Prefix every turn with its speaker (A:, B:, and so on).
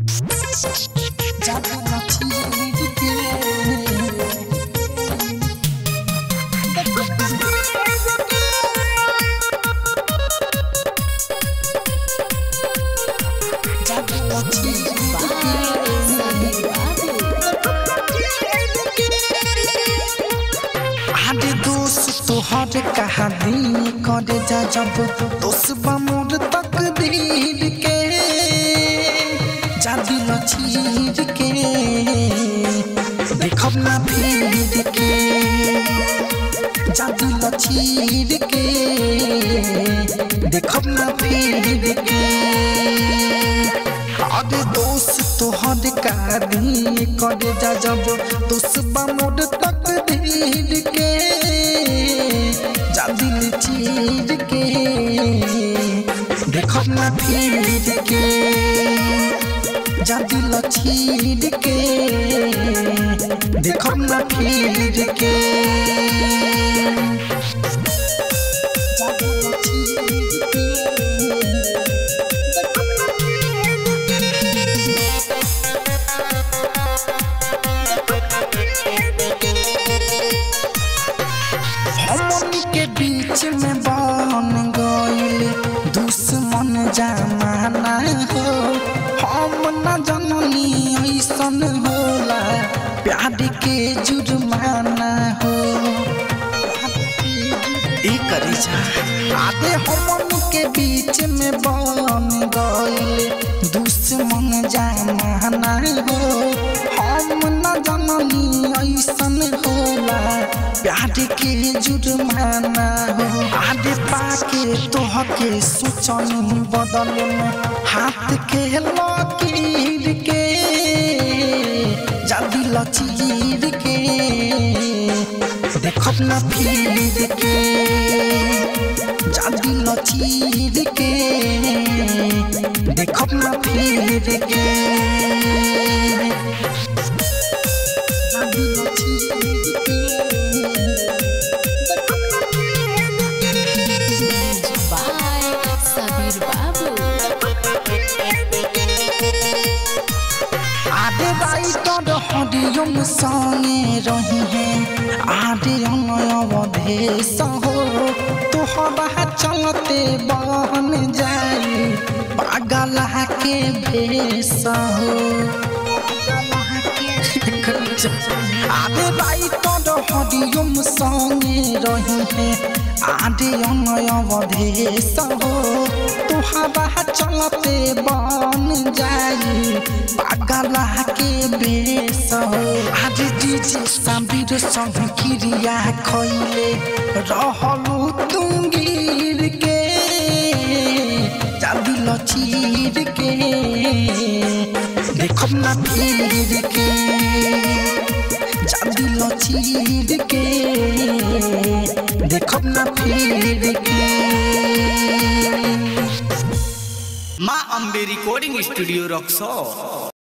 A: जादू मछली के जादू मछली आदि दोस्त तोहर कहानी करे जा जब? दोस्त बमोर तकदीर। के जादी लचीर के देखब ना भीड़ के। जादी के ना के दोस्त करे जा जब दोस्त बमोर तकदीर के जादिल चीर के ना के। जादिल चीर के देखम ना फिर के। ऐसन होला? प्यार के जुर्माना हो। ई करी जा। आदे हमन के बीच में बन गइल। दुश्मन जमाना हो। हम न जननी ऐसन होला। प्यार के जुर्माना हो। आदे पाके तोह के सोचन बदल में हाथ के लकीर जल्दी लचीर के देखब ना फिर के जल्दी लचीर के देखब ना फिर के जल्दी लचीर के
B: by Sabir
A: हरिओम संगे रही है अनय अवधेश हो। तोहरा चलते बहन जाई पागल के हो। आदे राइटर हरिओम संगे रही है। आदे अनय अवधेश हो। तोहरा चलते बन जाई। पागल के बेस आज डीजे साबिर संग क्रिया खैले रहलू तुंगीर के। जल्दी लचीर के। देखब ना के। लचीर के देखब ना फिर के
C: माँ अम्बे रिकॉर्डिंग स्टूडियो रक्सौल